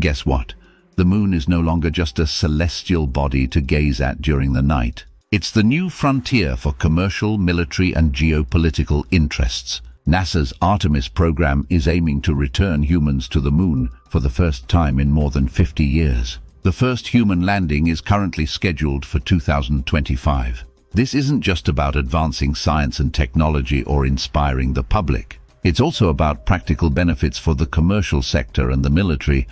Guess what? The moon is no longer just a celestial body to gaze at during the night. It's the new frontier for commercial, military and geopolitical interests. NASA's Artemis program is aiming to return humans to the moon for the first time in more than 50 years. The first human landing is currently scheduled for 2025. This isn't just about advancing science and technology or inspiring the public. It's also about practical benefits for the commercial sector and the military,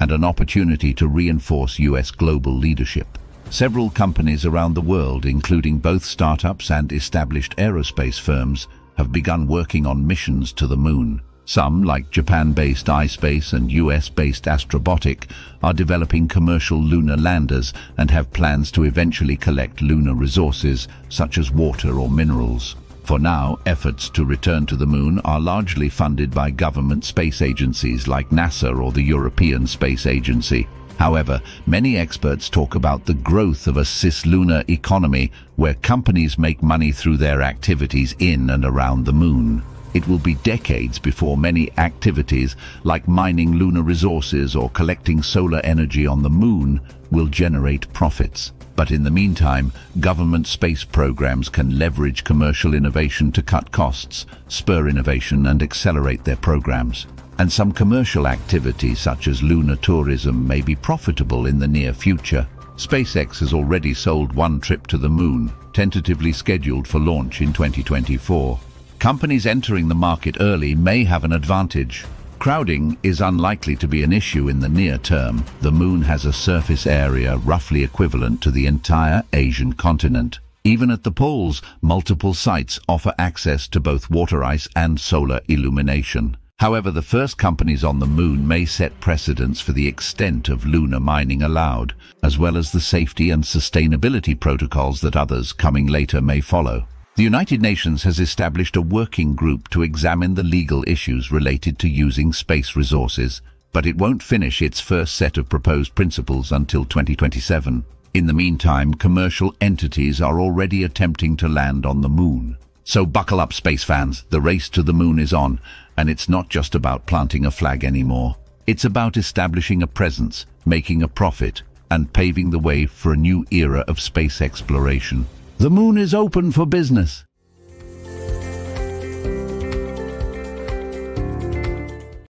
and an opportunity to reinforce US global leadership. Several companies around the world, including both startups and established aerospace firms, have begun working on missions to the moon. Some, like Japan-based iSpace and US-based Astrobotic, are developing commercial lunar landers and have plans to eventually collect lunar resources, such as water or minerals. For now, efforts to return to the moon are largely funded by government space agencies like NASA or the European Space Agency. However, many experts talk about the growth of a cislunar economy where companies make money through their activities in and around the moon. It will be decades before many activities like mining lunar resources or collecting solar energy on the moon will generate profits. But in the meantime, government space programs can leverage commercial innovation to cut costs, spur innovation and accelerate their programs. And some commercial activities such as lunar tourism may be profitable in the near future. SpaceX has already sold one trip to the moon, tentatively scheduled for launch in 2024. Companies entering the market early may have an advantage. Crowding is unlikely to be an issue in the near term. The moon has a surface area roughly equivalent to the entire Asian continent. Even at the poles, multiple sites offer access to both water ice and solar illumination. However, the first companies on the moon may set precedents for the extent of lunar mining allowed, as well as the safety and sustainability protocols that others coming later may follow. The United Nations has established a working group to examine the legal issues related to using space resources, but it won't finish its first set of proposed principles until 2027. In the meantime, commercial entities are already attempting to land on the moon. So buckle up, space fans. The race to the moon is on, and it's not just about planting a flag anymore. It's about establishing a presence, making a profit, and paving the way for a new era of space exploration. The moon is open for business.